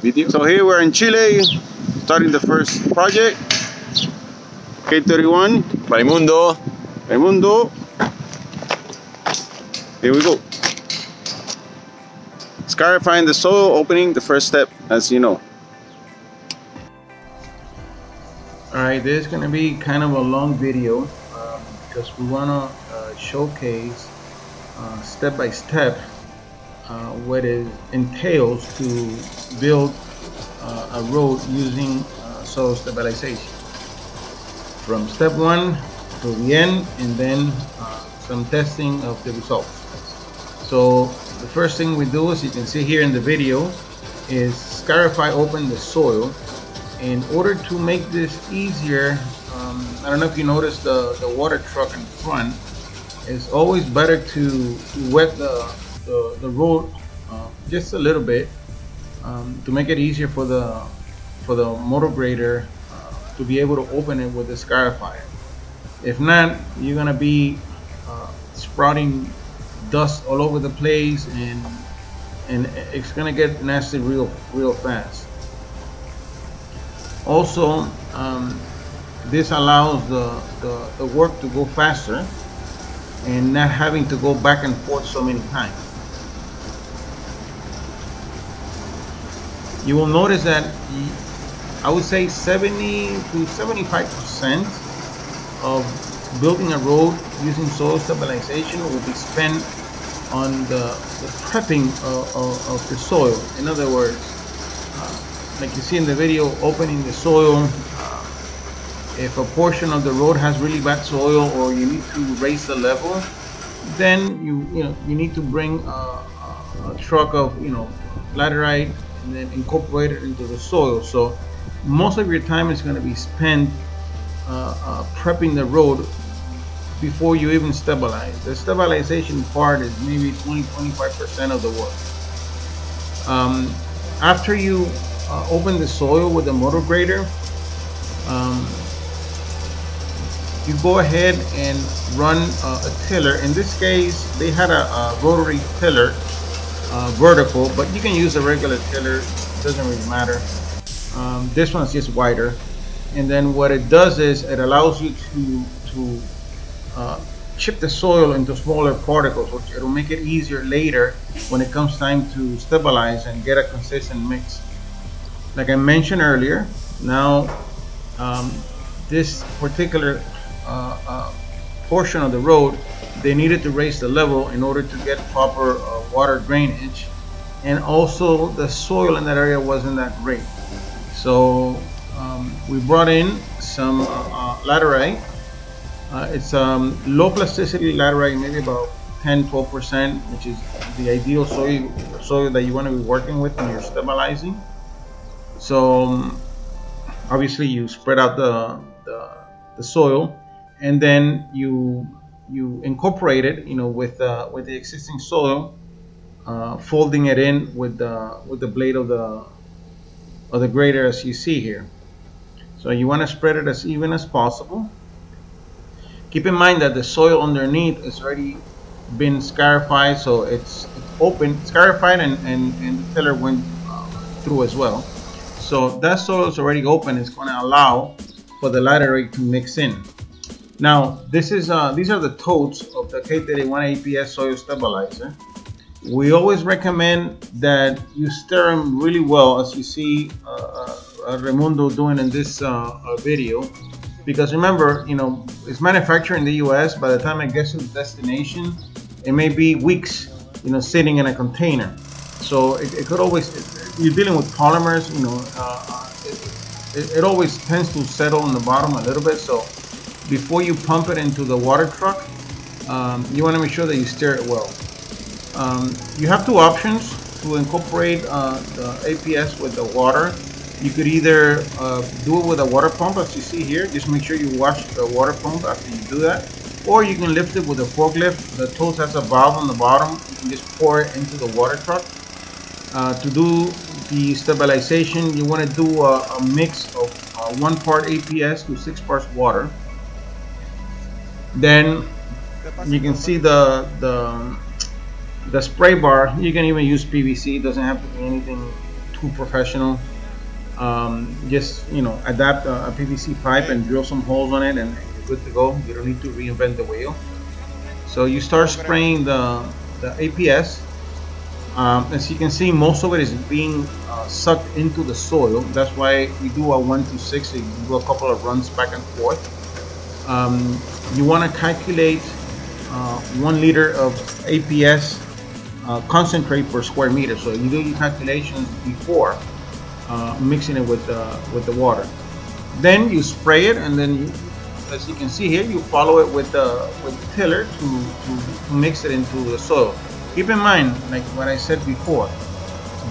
video. So here we're in Chile, starting the first project. K31, Raimundo. Raimundo. Here we go. Scarifying the soil, opening the first step, as you know. Alright, this is going to be kind of a long video um, because we want to uh, showcase uh, step by step uh, what it entails to build uh, a road using uh, soil stabilization. From step one to the end and then uh, some testing of the results. So the first thing we do as you can see here in the video is scarify open the soil in order to make this easier um, I don't know if you noticed the, the water truck in front it's always better to, to wet the, the, the road uh, just a little bit um, to make it easier for the for the motor grader uh, to be able to open it with the scarifier if not you're gonna be uh, sprouting dust all over the place and and it's gonna get nasty real real fast also, um, this allows the, the, the work to go faster and not having to go back and forth so many times. You will notice that I would say 70 to 75 percent of building a road using soil stabilization will be spent on the, the prepping of, of, of the soil. In other words, like you see in the video opening the soil uh, if a portion of the road has really bad soil or you need to raise the level then you you know you need to bring a, a, a truck of you know laterite and then incorporate it into the soil. So most of your time is going to be spent uh, uh, prepping the road before you even stabilize. The stabilization part is maybe 20 25 percent of the work. Um, after you uh, open the soil with a motor grader, um, you go ahead and run uh, a tiller. In this case, they had a, a rotary tiller, uh, vertical, but you can use a regular tiller. It doesn't really matter. Um, this one's just wider. And then what it does is it allows you to, to uh, chip the soil into smaller particles, which it'll make it easier later when it comes time to stabilize and get a consistent mix like I mentioned earlier, now um, this particular uh, uh, portion of the road, they needed to raise the level in order to get proper uh, water drainage. And also the soil in that area wasn't that great. So um, we brought in some uh, uh, laterite. Uh, it's um, low plasticity laterite, maybe about 10 12%, which is the ideal soil, soil that you want to be working with when you're stabilizing. So um, obviously you spread out the, the, the soil and then you you incorporate it, you know, with uh, with the existing soil, uh, folding it in with the with the blade of the of the grader as you see here. So you want to spread it as even as possible. Keep in mind that the soil underneath is already been scarified, so it's, it's open, scarified, and and and the tiller went uh, through as well. So that soil is already open. It's going to allow for the laterite to mix in. Now, this is uh, these are the totes of the K31 APS soil stabilizer. We always recommend that you stir them really well, as you see uh, uh, Raimundo doing in this uh, uh, video. Because remember, you know, it's manufactured in the U.S. By the time it gets to the destination, it may be weeks, you know, sitting in a container. So it, it could always, you're dealing with polymers, you know, uh, uh, it, it, always tends to settle on the bottom a little bit. So before you pump it into the water truck, um, you want to make sure that you stir it well. Um, you have two options to incorporate uh, the APS with the water. You could either uh, do it with a water pump as you see here. Just make sure you wash the water pump after you do that. Or you can lift it with a forklift. The totes has a valve on the bottom. You can just pour it into the water truck. Uh, to do the stabilization, you want to do a, a mix of uh, one part APS to six parts water. Then you can see the the the spray bar. You can even use PVC. It doesn't have to be anything too professional. Um, just you know, adapt a, a, PVC pipe and drill some holes on it, and you're good to go. You don't need to reinvent the wheel. So you start spraying the the APS. Um, as you can see, most of it is being uh, sucked into the soil. That's why we do a one to six. So you do a couple of runs back and forth. Um, you want to calculate uh, one liter of APS uh, concentrate per square meter. So you do your calculations before uh, mixing it with the with the water. Then you spray it, and then you, as you can see here, you follow it with the with the tiller to, to, to mix it into the soil. Keep in mind, like what I said before,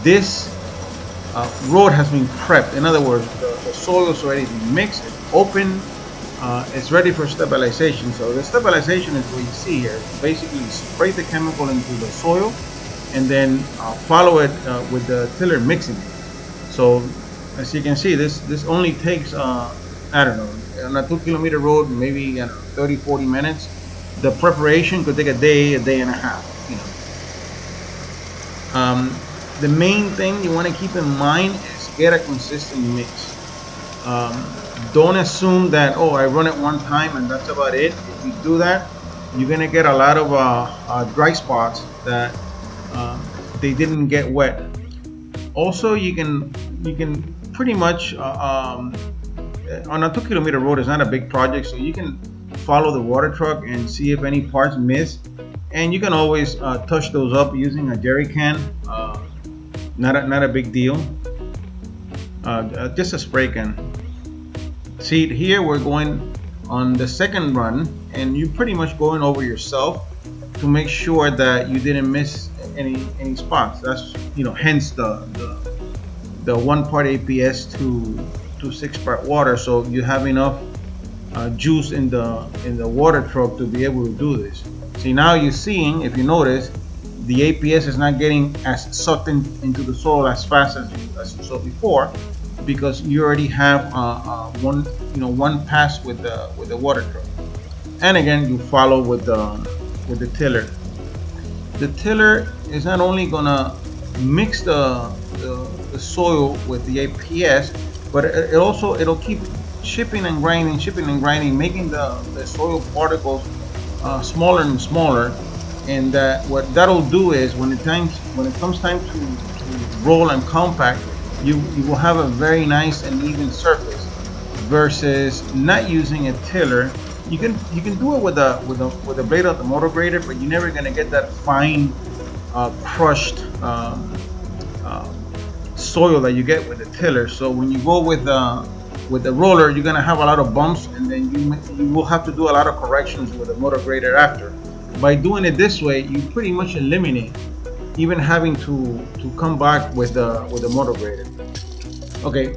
this uh, road has been prepped. In other words, the, the soil is already mixed, open, uh, it's ready for stabilization. So the stabilization is what you see here. Basically, spray the chemical into the soil and then uh, follow it uh, with the tiller mixing. So as you can see, this this only takes uh, I don't know on a two kilometer road maybe you know, 30 40 minutes. The preparation could take a day, a day and a half. You know. Um, the main thing you want to keep in mind is get a consistent mix. Um, don't assume that oh I run it one time and that's about it. If you do that, you're gonna get a lot of uh, uh, dry spots that um, they didn't get wet. Also, you can you can pretty much uh, um, on a two kilometer road is not a big project, so you can follow the water truck and see if any parts miss, and you can always uh, touch those up using a jerry can. Uh, not a, not a big deal. Uh, just a spray can. See here we're going on the second run, and you're pretty much going over yourself to make sure that you didn't miss any any spots. That's you know hence the the, the one part APS to to six part water, so you have enough uh, juice in the in the water truck to be able to do this. See now you're seeing if you notice the APS is not getting as sucked in, into the soil as fast as as you saw before because you already have uh, uh, one you know one pass with the with the water truck and again you follow with the with the tiller the tiller is not only gonna mix the, the, the soil with the APS, but it, it, also it'll keep chipping and grinding, chipping and grinding, making the, the soil particles uh, smaller and smaller. And that what that'll do is when it times when it comes time to, to roll and compact, you you will have a very nice and even surface versus not using a tiller you can you can do it with a with a with a blade of the motor grader, but you're never gonna get that fine uh, crushed um, uh, soil that you get with the tiller. So when you go with the with the roller, you're gonna have a lot of bumps, and then you you will have to do a lot of corrections with the motor grader after. By doing it this way, you pretty much eliminate even having to to come back with the with the motor grader. Okay,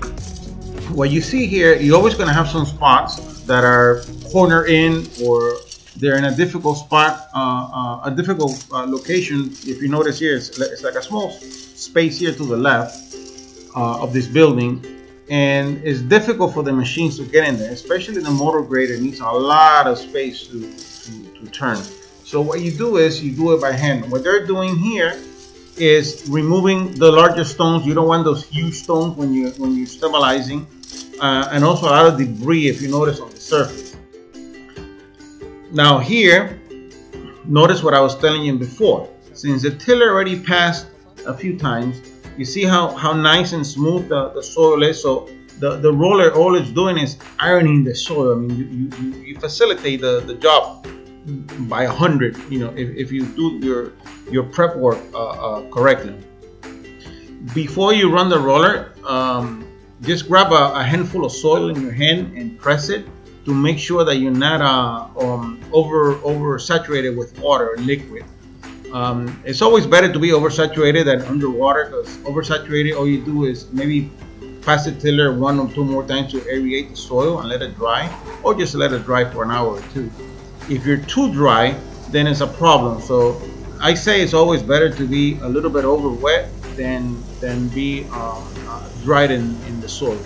what you see here, you're always gonna have some spots that are corner in or they're in a difficult spot, uh, uh, a difficult uh, location. If you notice here, it's, it's, like a small space here to the left uh, of this building. And it's difficult for the machines to get in there, especially the motor grader needs a lot of space to, to, to turn. So what you do is you do it by hand. What they're doing here is removing the larger stones. You don't want those huge stones when you when you're stabilizing, uh, and also a lot of debris if you notice on the surface. Now here, notice what I was telling you before. Since the tiller already passed a few times, you see how, how nice and smooth the, the soil is. So the, the roller, all it's doing is ironing the soil. I mean, you, you, you facilitate the, the job by a hundred, you know, if, if you do your, your prep work uh, uh, correctly. Before you run the roller, um, just grab a, a handful of soil in your hand and press it to make sure that you're not uh, um, over over saturated with water or liquid. Um, it's always better to be oversaturated than underwater because oversaturated, all you do is maybe pass the tiller one or two more times to aerate the soil and let it dry, or just let it dry for an hour or two. If you're too dry, then it's a problem. So I say it's always better to be a little bit over wet than than be uh, uh, dried in, in the soil.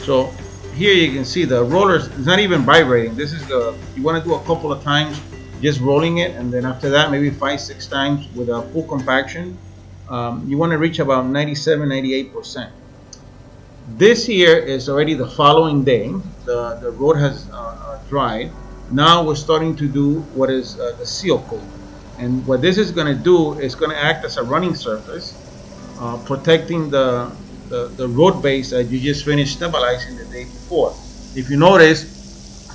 So here you can see the rollers it's not even vibrating this is the you want to do a couple of times just rolling it and then after that maybe five six times with a full compaction um, you want to reach about 97, 98 percent. This year is already the following day. The the road has uh, uh, dried. Now we're starting to do what is uh, the seal coat, and what this is going to do is going to act as a running surface, uh, protecting the, the the road base that you just finished stabilizing the day before. If you notice,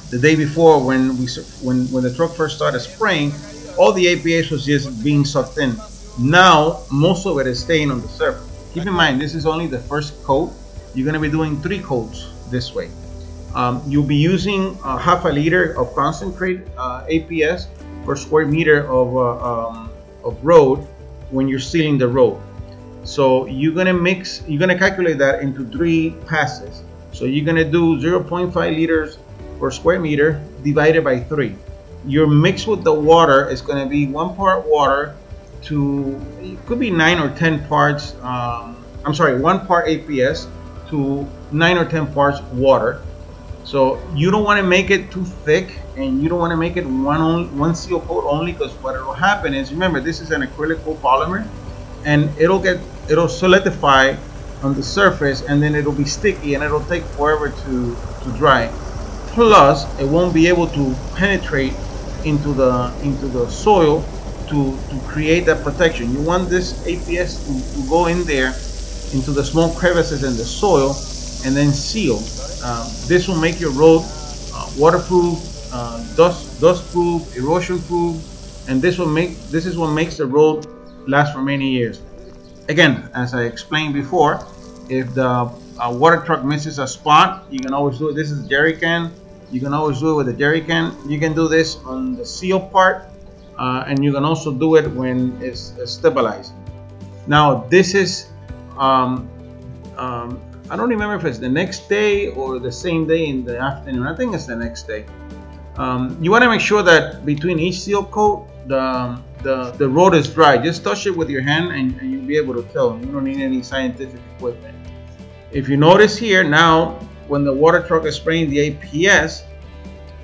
the day before when we when when the truck first started spraying, all the APS was just being sucked in. Now most of it is staying on the surface. Keep in mind this is only the first coat. You're going to be doing three coats this way. Um, you'll be using uh, half a liter of concentrate uh, APS per square meter of, uh, um, of road when you're sealing the road. So you're gonna mix, you're gonna calculate that into three passes. So you're gonna do 0.5 liters per square meter divided by three. Your mix with the water is gonna be one part water to, it could be nine or 10 parts, um, I'm sorry, one part APS to nine or 10 parts water. So you don't want to make it too thick and you don't want to make it one only, one seal coat only because what will happen is remember this is an acrylic copolymer and it'll get it'll solidify on the surface and then it'll be sticky and it'll take forever to to dry. Plus it won't be able to penetrate into the into the soil to to create that protection. You want this APS to, to go in there into the small crevices in the soil and then seal um, this will make your road uh, waterproof, uh, dust dustproof, erosion proof, and this will make this is what makes the road last for many years. Again, as I explained before, if the uh, water truck misses a spot, you can always do it. This is jerry can. You can always do it with a jerry can. You can do this on the seal part, uh, and you can also do it when it's, it's stabilized. Now, this is um, um, I don't remember if it's the next day or the same day in the afternoon. I think it's the next day. Um, you want to make sure that between each seal coat, the, the, the road is dry. Just touch it with your hand and, and you'll be able to tell. You don't need any scientific equipment. If you notice here now, when the water truck is spraying the APS,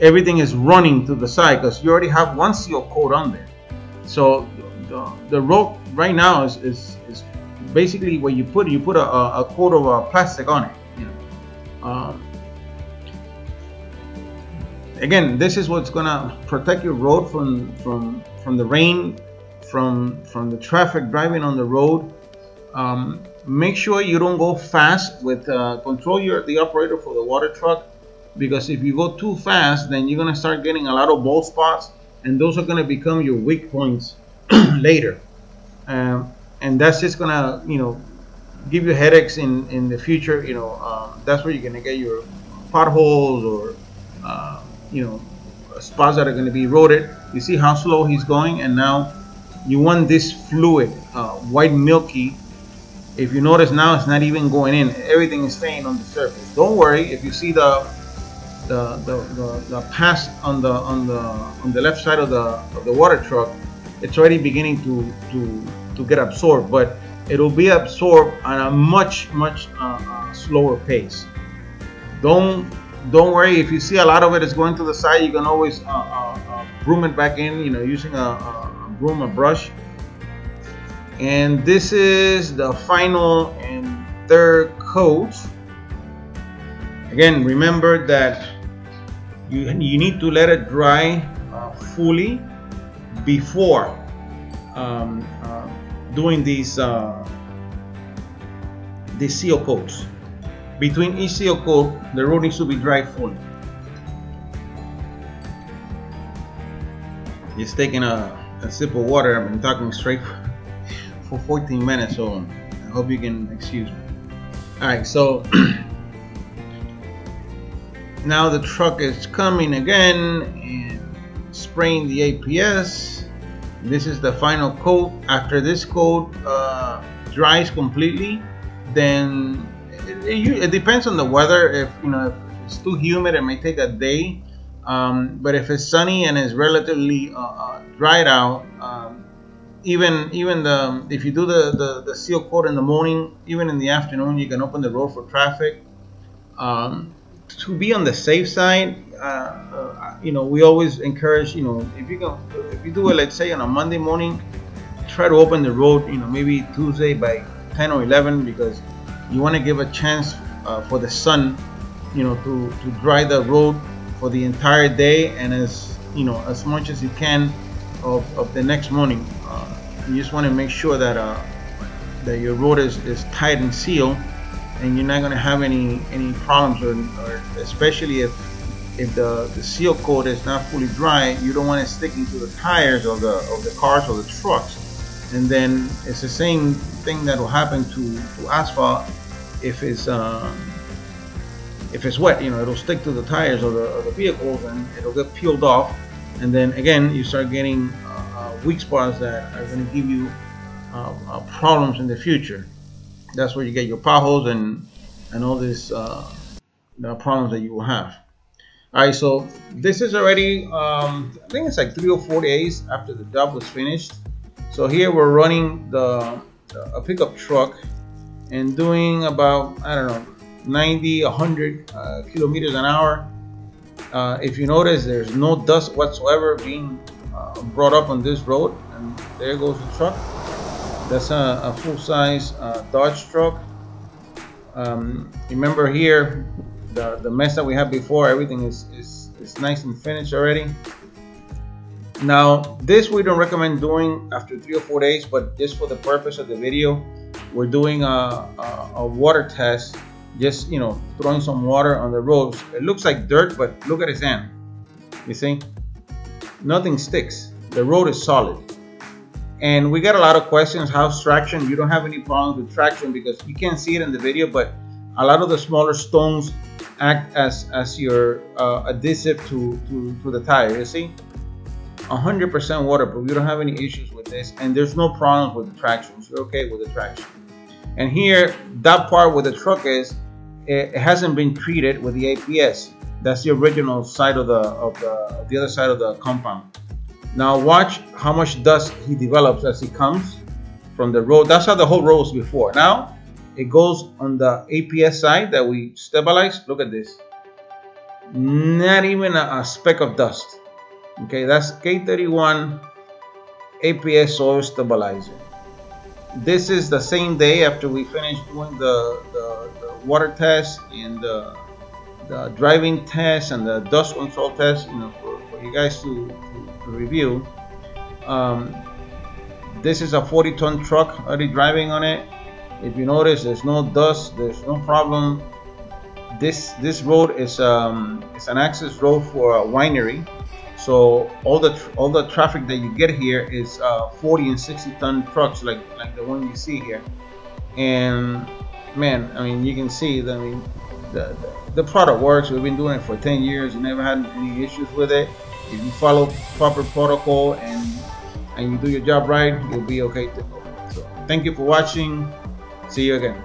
everything is running to the side because you already have one seal coat on there. So the, the road right now is, is, is basically what you put you put a, a, coat of uh, plastic on it you know. Um, again this is what's gonna protect your road from from from the rain from from the traffic driving on the road. Um, make sure you don't go fast with uh, control your the operator for the water truck because if you go too fast then you're gonna start getting a lot of bald spots and those are gonna become your weak points later. Um, and that's just gonna you know give you headaches in in the future you know um, that's where you're gonna get your potholes or uh, you know spots that are going to be eroded. You see how slow he's going and now you want this fluid uh, white milky. If you notice now it's not even going in. Everything is staying on the surface. Don't worry if you see the the the, the, the pass on the on the on the left side of the of the water truck it's already beginning to to to get absorbed, but it'll be absorbed at a much much uh, uh, slower pace. Don't don't worry if you see a lot of it is going to the side. You can always uh, uh, uh broom it back in. You know, using a, a broom, a brush. And this is the final and third coat. Again, remember that you, you need to let it dry uh, fully before um, doing these uh, these seal coats. Between each seal coat, the road needs to be dry fully. Just taking a, a sip of water. I've been talking straight for 14 minutes, so I hope you can excuse me. All right, so now the truck is coming again and spraying the APS this is the final coat. After this coat uh, dries completely then it, it, it, depends on the weather. If you know if it's too humid it may take a day. Um, but if it's sunny and it's relatively uh, uh, dried out um, even even the if you do the, the, the seal coat in the morning even in the afternoon you can open the road for traffic. Um, to be on the safe side you know we always encourage you know if you go if you do it let's say on a monday morning try to open the road, you know, maybe Tuesday by 10 or 11 because you want to give a chance uh, for the sun, you know, to, to dry the road for the entire day and as, you know, as much as you can of, of the next morning. Uh, you just want to make sure that uh, that your road is, is tight and sealed and you're not going to have any any problems or, or especially if if the, the seal coat is not fully dry, you don't want it sticking to the tires of the of the cars or the trucks. And then it's the same thing that will happen to, to asphalt if it's uh, if it's wet. You know, it'll stick to the tires of the, of the vehicles and it'll get peeled off. And then again, you start getting uh, uh weak spots that are going to give you uh, uh, problems in the future. That's where you get your potholes and and all these uh, problems that you will have. All right, so this is already, um, I think it's like three or four days after the job was finished. So here we're running the, a pickup truck and doing about, I don't know, 90, 100 uh, kilometers an hour. Uh, if you notice, there's no dust whatsoever being uh, brought up on this road. And there goes the truck. That's a, a full-size uh, Dodge truck. Um, remember here, the, the mess that we had before, everything is, is, is nice and finished already. Now, this we don't recommend doing after three or four days, but just for the purpose of the video, we're doing a, a, a water test, just, you know, throwing some water on the roads. It looks like dirt, but look at his hand. You see? Nothing sticks. The road is solid. And we got a lot of questions, how's traction? You don't have any problems with traction because you can't see it in the video, but a lot of the smaller stones act as as your uh, adhesive to, to to the tire you see? 100% waterproof. You don't have any issues with this and there's no problems with the traction so you're okay with the traction. And here that part where the truck is it, hasn't been treated with the APS that's the original side of the of the, the other side of the compound. Now watch how much dust he develops as he comes from the road. That's how the whole road was before. Now it goes on the APS side that we stabilize. Look at this. Not even a, a speck of dust. Okay, that's K31 APS soil stabilizer. This is the same day after we finished doing the, the, the water test and the, the, driving test and the dust control test, you know, for, for you guys to, to, to review. Um, this is a 40 ton truck already driving on it if you notice there's no dust there's no problem. This this road is um it's an access road for a winery. So all the all the traffic that you get here is uh, 40 and 60 ton trucks like like the one you see here. And man i mean you can see that i mean the, the, the product works. We've been doing it for 10 years. And never had any issues with it. If you follow proper protocol and and you do your job right you'll be okay to go. So thank you for watching See you again.